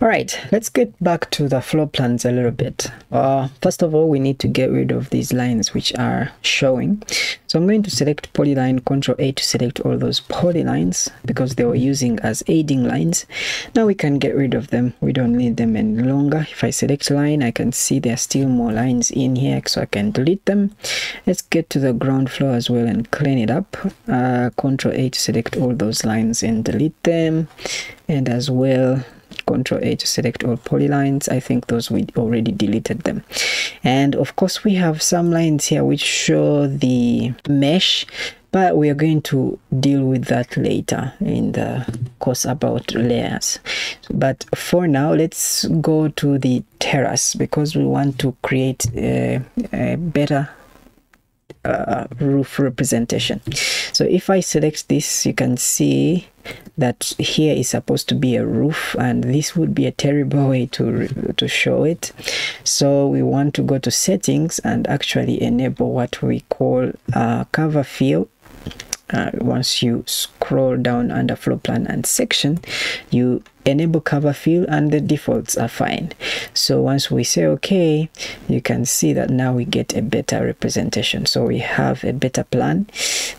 All right, let's get back to the floor plans a little bit. Uh, first of all, we need to get rid of these lines which are showing. So I'm going to select polyline, Control A to select all those polylines because they were using as aiding lines. Now we can get rid of them. We don't need them any longer. If I select line, I can see there are still more lines in here, so I can delete them. Let's get to the ground floor as well and clean it up. Uh, Control A to select all those lines and delete them. And as well, Control A to select all polylines. I think those we already deleted them. And of course, we have some lines here which show the mesh, but we are going to deal with that later in the course about layers. But for now, let's go to the terrace because we want to create a, a better uh, roof representation. So if I select this, you can see that here is supposed to be a roof and this would be a terrible way to to show it so we want to go to settings and actually enable what we call a cover fill uh, once you scroll down under floor plan and section you enable cover fill and the defaults are fine. So once we say okay you can see that now we get a better representation. So we have a better plan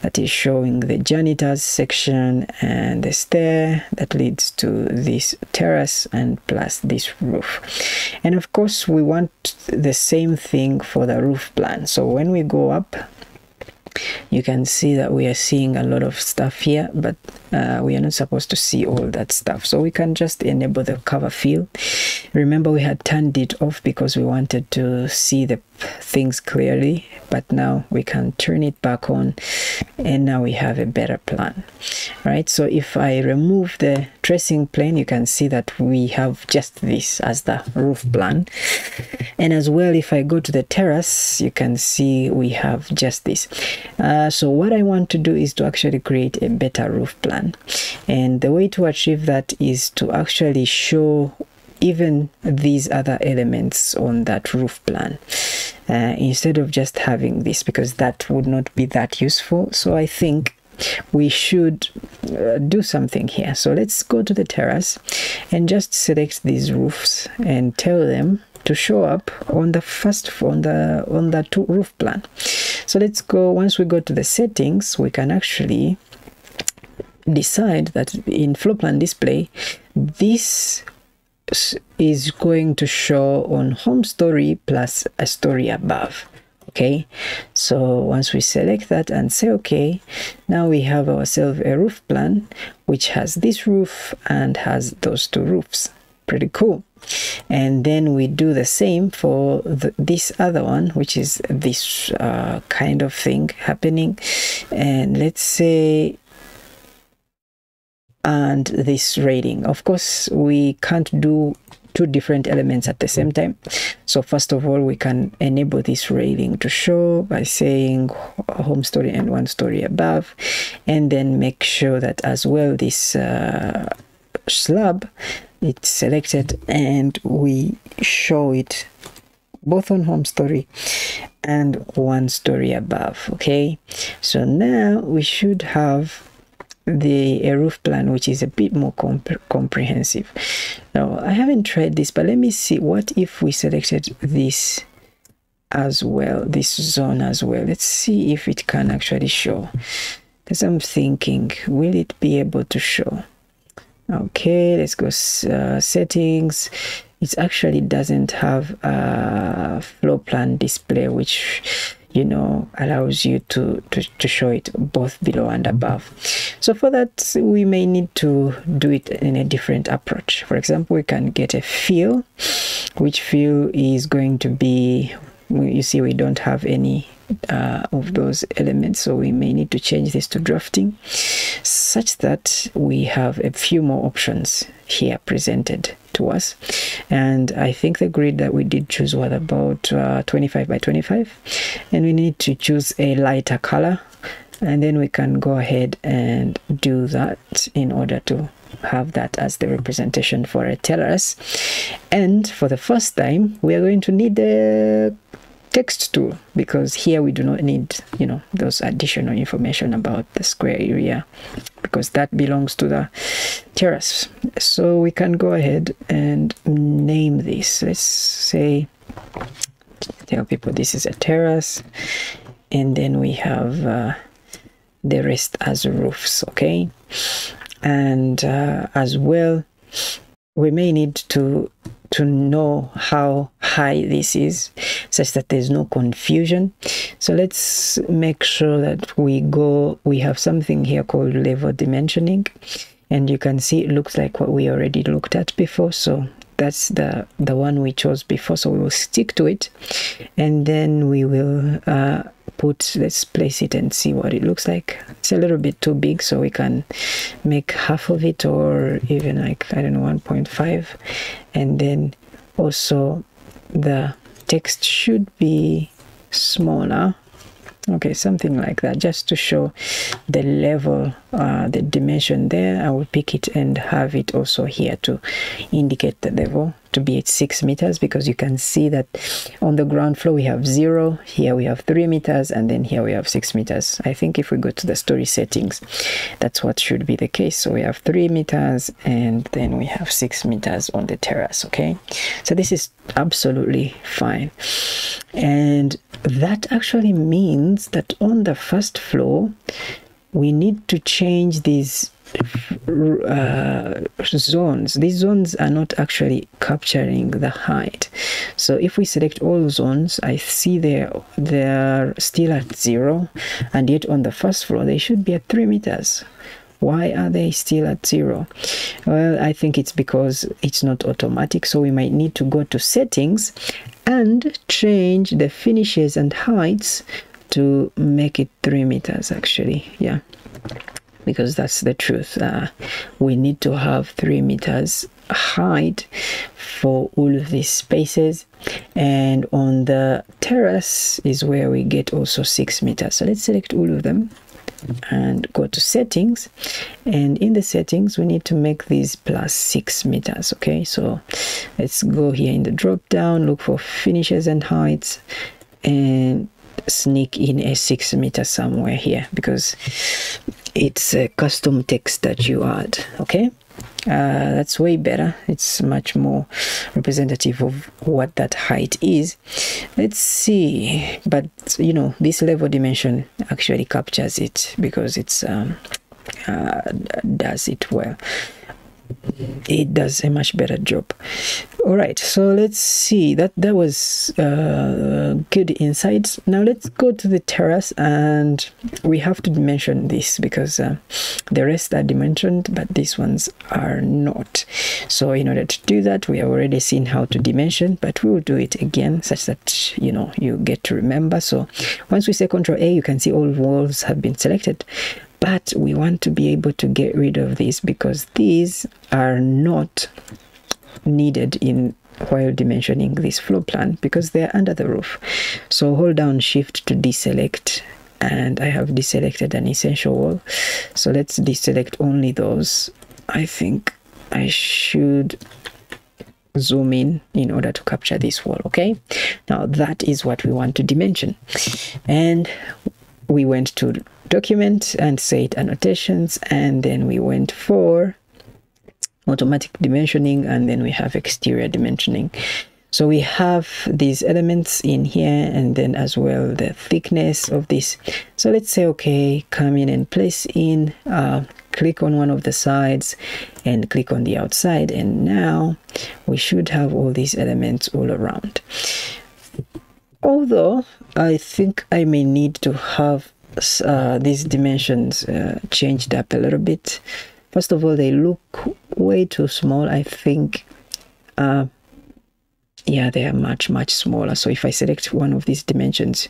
that is showing the janitors section and the stair that leads to this terrace and plus this roof. And of course we want the same thing for the roof plan. So when we go up you can see that we are seeing a lot of stuff here but uh, we are not supposed to see all that stuff. So we can just enable the cover fill remember we had turned it off because we wanted to see the things clearly but now we can turn it back on and now we have a better plan right? So if I remove the tracing plane you can see that we have just this as the roof plan. And as well if I go to the terrace you can see we have just this. Uh, so what I want to do is to actually create a better roof plan. And the way to achieve that is to actually show even these other elements on that roof plan uh, instead of just having this because that would not be that useful. So I think we should uh, do something here. So let's go to the terrace and just select these roofs and tell them to show up on the first on the on the two roof plan. So let's go once we go to the settings we can actually decide that in floor plan display this is going to show on home story plus a story above okay? So once we select that and say okay now we have ourselves a roof plan which has this roof and has those two roofs. Pretty cool. And then we do the same for the, this other one which is this uh, kind of thing happening. And let's say and this rating. Of course, we can't do two different elements at the same time. So first of all, we can enable this railing to show by saying home story and one story above, and then make sure that as well this uh, slab it's selected and we show it both on home story and one story above okay so now we should have the roof plan which is a bit more comp comprehensive. Now i haven't tried this but let me see what if we selected this as well this zone as well? Let's see if it can actually show. Because i'm thinking will it be able to show? Okay let's go uh, settings. It actually doesn't have a floor plan display which you know allows you to, to to show it both below and above. So for that we may need to do it in a different approach. For example we can get a fill which fill is going to be you see we don't have any uh, of those elements. So we may need to change this to drafting such that we have a few more options here presented to us. And I think the grid that we did choose was about uh, 25 by 25 and we need to choose a lighter color. And then we can go ahead and do that in order to have that as the representation for a terrace. And for the first time we are going to need the text tool because here we do not need you know those additional information about the square area because that belongs to the terrace. So we can go ahead and name this. Let's say tell people this is a terrace and then we have uh, the rest as roofs okay? And uh, as well we may need to to know how high this is such that there's no confusion. So let's make sure that we go we have something here called level dimensioning. And you can see it looks like what we already looked at before. So that's the the one we chose before. So we will stick to it. And then we will uh, put let's place it and see what it looks like. It's a little bit too big so we can make half of it or even like i don't know 1.5 and then also the text should be smaller. Okay something like that just to show the level uh, the dimension there. I will pick it and have it also here to indicate the level to be at six meters because you can see that on the ground floor we have zero here we have three meters and then here we have six meters. I think if we go to the story settings that's what should be the case. So we have three meters and then we have six meters on the terrace okay? So this is absolutely fine. And that actually means that on the first floor we need to change these uh, zones. These zones are not actually capturing the height. So if we select all zones i see they're they're still at zero and yet on the first floor they should be at three meters. Why are they still at zero? Well i think it's because it's not automatic so we might need to go to settings and change the finishes and heights to make it three meters actually. Yeah because that's the truth uh, we need to have three meters height for all of these spaces. And on the terrace is where we get also six meters. So let's select all of them and go to settings. And in the settings we need to make these plus six meters okay? So let's go here in the drop down look for finishes and heights. And sneak in a six meter somewhere here because it's a custom text that you add okay? Uh, that's way better. It's much more representative of what that height is. Let's see. But you know this level dimension actually captures it because it's um, uh, does it well it does a much better job. All right so let's see. That that was uh, good insights. Now let's go to the terrace and we have to dimension this because uh, the rest are dimensioned but these ones are not. So in order to do that we have already seen how to dimension but we will do it again such that you know you get to remember. So once we say control a you can see all walls have been selected but we want to be able to get rid of these because these are not needed in while dimensioning this floor plan because they're under the roof. So hold down shift to deselect and I have deselected an essential wall. So let's deselect only those. I think I should zoom in in order to capture this wall okay? Now that is what we want to dimension. And we went to document and set annotations and then we went for automatic dimensioning and then we have exterior dimensioning. So we have these elements in here and then as well the thickness of this. So let's say okay come in and place in uh, click on one of the sides and click on the outside and now we should have all these elements all around although I think I may need to have uh, these dimensions uh, changed up a little bit. First of all, they look way too small. I think, uh, yeah, they are much, much smaller. So if I select one of these dimensions,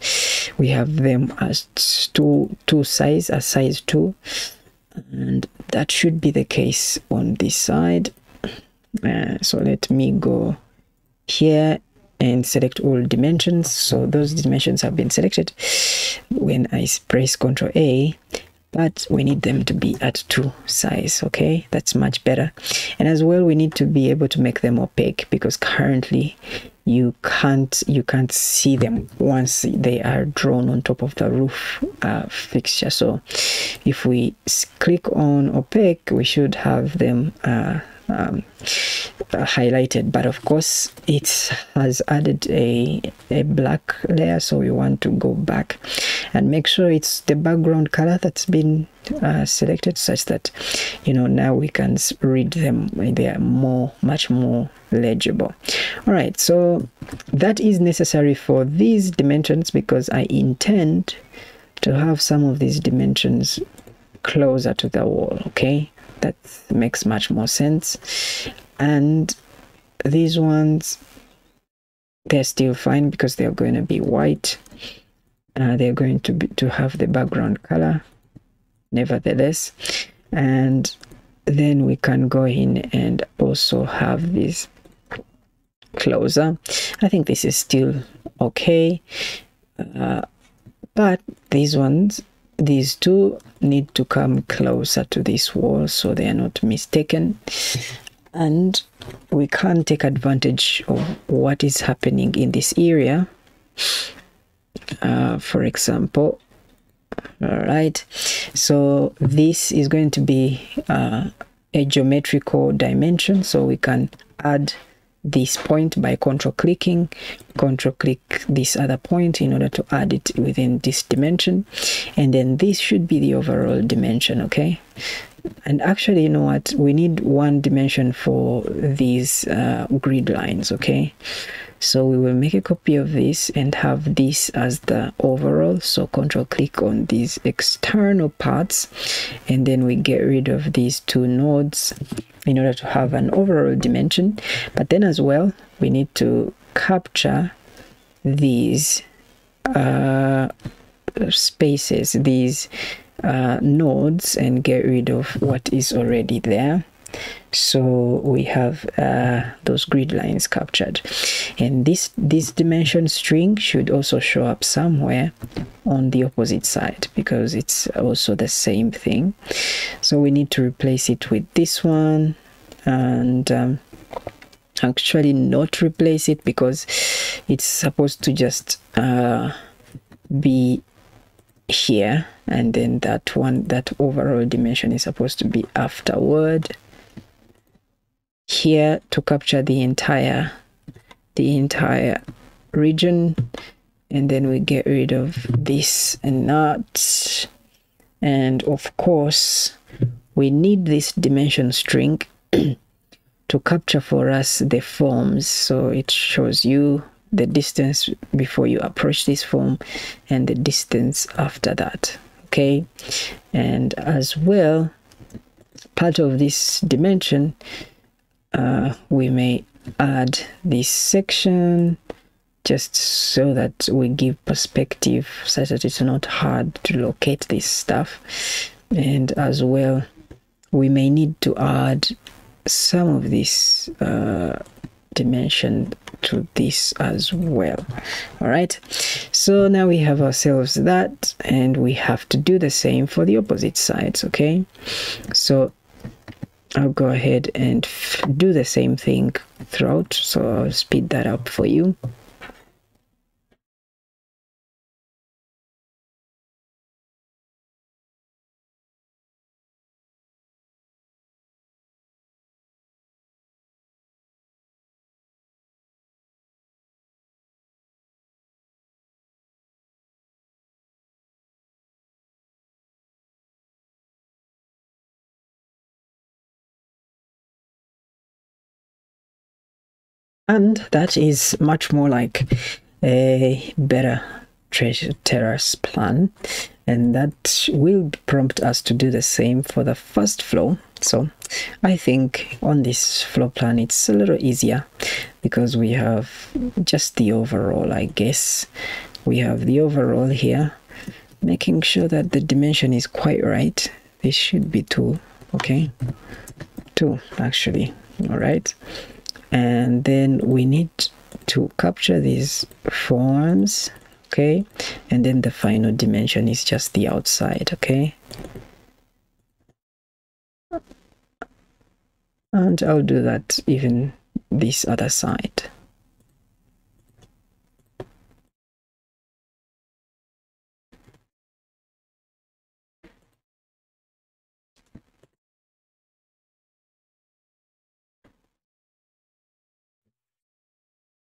we have them as two, two size, as size two. And that should be the case on this side. Uh, so let me go here and select all dimensions. So those dimensions have been selected when I press Ctrl A but we need them to be at two size okay? That's much better. And as well we need to be able to make them opaque because currently you can't you can't see them once they are drawn on top of the roof uh, fixture. So if we click on opaque we should have them uh, um, highlighted but of course it has added a, a black layer so we want to go back and make sure it's the background color that's been uh, selected such that you know now we can read them they are more much more legible. All right so that is necessary for these dimensions because I intend to have some of these dimensions closer to the wall okay that makes much more sense. And these ones they're still fine because they're going to be white. Uh, they're going to be to have the background color nevertheless. And then we can go in and also have this closer. I think this is still okay. Uh, but these ones these two need to come closer to this wall so they are not mistaken. And we can take advantage of what is happening in this area. Uh, for example all right. So this is going to be uh, a geometrical dimension so we can add this point by control clicking control click this other point in order to add it within this dimension and then this should be the overall dimension okay? And actually you know what? We need one dimension for these uh, grid lines okay? So we will make a copy of this and have this as the overall. So control click on these external parts and then we get rid of these two nodes in order to have an overall dimension. But then as well we need to capture these uh, spaces these uh, nodes and get rid of what is already there so we have uh, those grid lines captured. And this this dimension string should also show up somewhere on the opposite side because it's also the same thing. So we need to replace it with this one and um, actually not replace it because it's supposed to just uh, be here and then that one that overall dimension is supposed to be afterward here to capture the entire the entire region. And then we get rid of this and that. And of course we need this dimension string to capture for us the forms. So it shows you the distance before you approach this form and the distance after that. Okay? And as well part of this dimension uh, we may add this section just so that we give perspective such that it's not hard to locate this stuff. And as well we may need to add some of this uh, dimension to this as well. All right? So now we have ourselves that and we have to do the same for the opposite sides okay? So I'll go ahead and do the same thing throughout so I'll speed that up for you and that is much more like a better treasure terrace plan. And that will prompt us to do the same for the first floor. So i think on this floor plan it's a little easier because we have just the overall i guess. We have the overall here making sure that the dimension is quite right. This should be two okay? Two actually all right and then we need to capture these forms okay? And then the final dimension is just the outside okay? And I'll do that even this other side.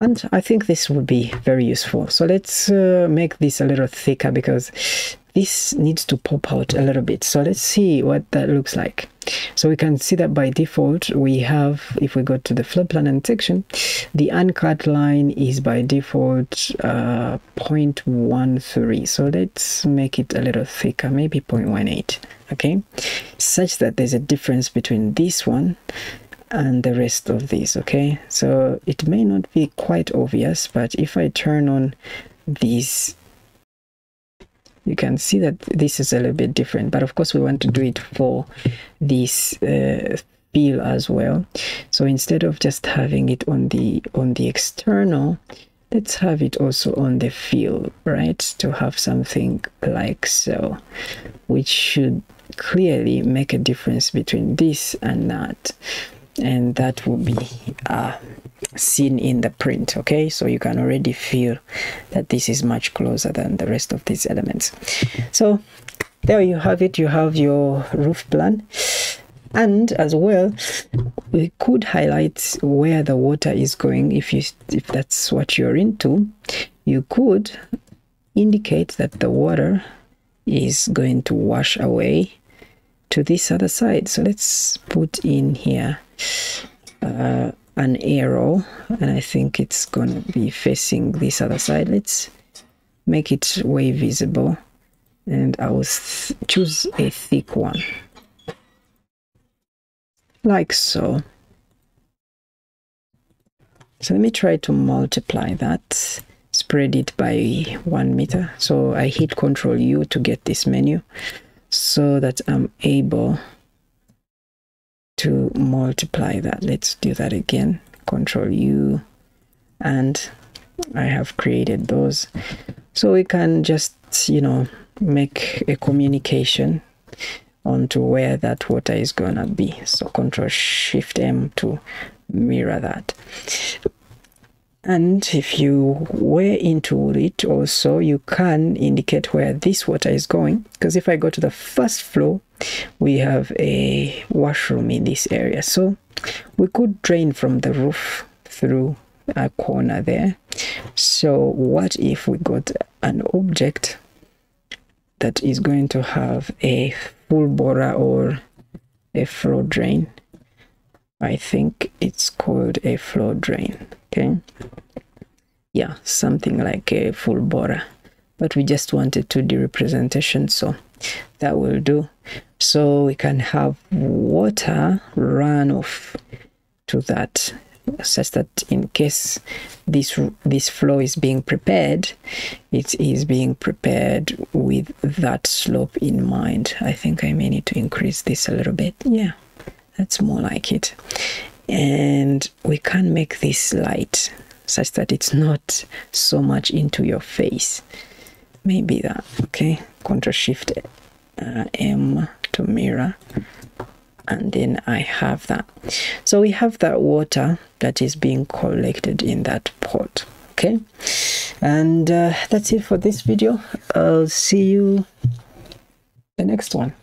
And I think this would be very useful. So let's uh, make this a little thicker because this needs to pop out a little bit. So let's see what that looks like. So we can see that by default, we have, if we go to the floor plan and section, the uncut line is by default uh, 0.13. So let's make it a little thicker, maybe 0.18, okay? Such that there's a difference between this one and the rest of these okay? So it may not be quite obvious but if I turn on these you can see that this is a little bit different but of course we want to do it for this uh, fill as well. So instead of just having it on the on the external let's have it also on the fill right? To have something like so which should clearly make a difference between this and that and that will be uh, seen in the print okay? So you can already feel that this is much closer than the rest of these elements. So there you have it. You have your roof plan. And as well we could highlight where the water is going if you if that's what you're into. You could indicate that the water is going to wash away to this other side. So let's put in here uh, an arrow and I think it's gonna be facing this other side. Let's make it way visible and I will choose a thick one. Like so. So let me try to multiply that spread it by one meter. So I hit Control U to get this menu so that I'm able to multiply that. Let's do that again. Control U and I have created those. So we can just, you know, make a communication onto where that water is gonna be. So Control Shift M to mirror that. And if you were into it also, you can indicate where this water is going. Because if I go to the first floor, we have a washroom in this area. So we could drain from the roof through a corner there. So what if we got an object that is going to have a full borer or a floor drain? I think it's called a floor drain okay. Yeah something like a full borer but we just wanted 2d representation so that will do. So we can have water run off to that such that in case this this flow is being prepared it is being prepared with that slope in mind. I think i may need to increase this a little bit. Yeah that's more like it and we can make this light such that it's not so much into your face. Maybe that okay? Control shift uh, m to mirror. And then I have that. So we have that water that is being collected in that pot okay? And uh, that's it for this video. I'll see you the next one